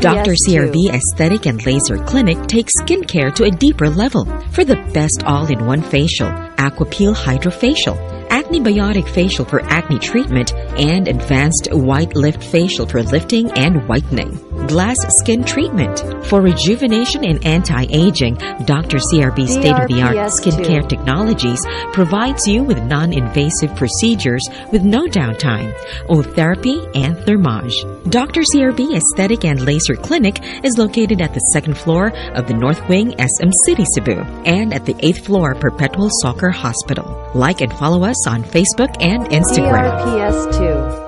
Dr. 2. CRB Aesthetic and Laser Clinic takes skincare to a deeper level for the best all-in-one facial, Aquapeel Hydrofacial, Acne Biotic Facial for acne treatment, and Advanced White Lift Facial for lifting and whitening. Glass Skin Treatment for rejuvenation and anti-aging. Dr. CRB state-of-the-art DRPS2. skincare technologies provides you with non-invasive procedures with no downtime, Ultherapy and thermage. Dr. CRB Aesthetic and Laser Clinic is located at the second floor of the North Wing SM City Cebu and at the eighth floor Perpetual Succour Hospital. Like and follow us on Facebook and Instagram. DRPS 2.